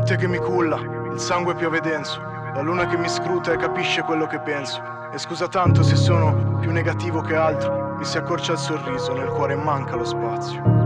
notte che mi culla, il sangue piove denso, la luna che mi scruta e capisce quello che penso. E scusa tanto se sono più negativo che altro, mi si accorcia il sorriso, nel cuore manca lo spazio.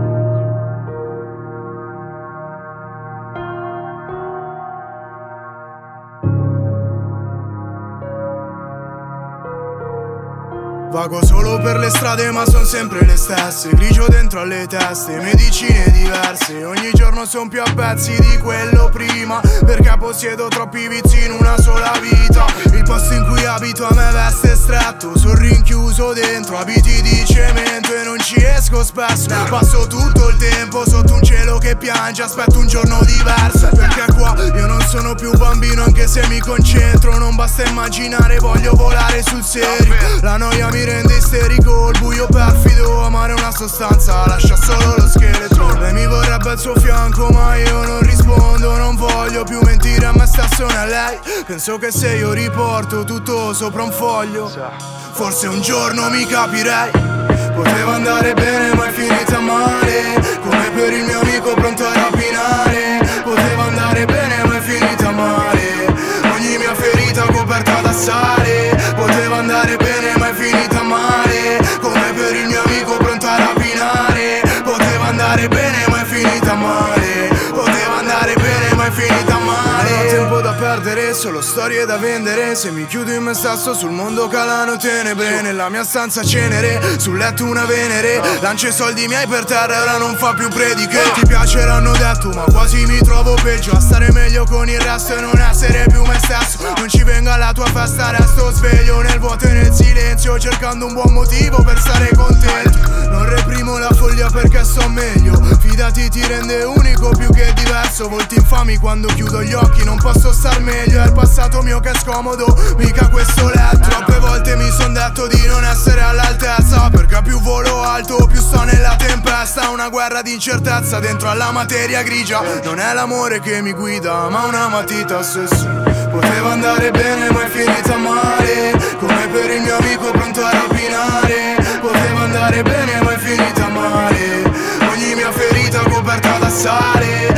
Vago solo per le strade ma son sempre le stesse. Grigio dentro alle teste, medicine diverse. Ogni giorno son più a pezzi di quello prima. Perché possiedo troppi vizi in una sola vita. Il posto in cui abito a me veste stretto. Sono rinchiuso dentro abiti di cemento E non ci esco spesso. Passo tutto il tempo sotto un cielo che piange. Aspetto un giorno diverso Perché qua sono più bambino anche se mi concentro. Non basta immaginare, voglio volare sul serio La noia mi rende isterico Il buio perfido, amare una sostanza Lascia solo lo scheletro. Lei mi vorrebbe al suo fianco ma io non rispondo Non voglio più mentire a me stesso né a lei. Penso che se io riporto tutto sopra un foglio Forse un giorno mi capirei. Poteva andare bene finita male. Poteva andare bene ma è finita male. Non ho tempo da perdere, solo storie da vendere. Se mi chiudo in me stesso sul mondo calano tenebre Nella mia stanza cenere, sul letto una venere. Lancio i soldi miei per terra e ora non fa più prediche. Ti piaceranno detto ma quasi mi trovo peggio. A stare meglio con il resto e non essere più me stesso. Non ci venga alla tua festa, resto sveglio nel vuoto e nel silenzio Cercando un buon motivo per stare contento Non reprimo la follia perché so meglio. Fidati ti rende unico più che diverso. Volti infami quando chiudo gli occhi Non posso star meglio. È il passato mio che è scomodo Mica questo letto Troppe volte mi son detto di non essere all'altezza Perché più volo alto più sto nella tempesta. Una guerra di incertezza dentro alla materia grigia. Non è l'amore che mi guida ma una matita stessa Poteva andare bene ma è finita male. Come per il mio amico guarda la sale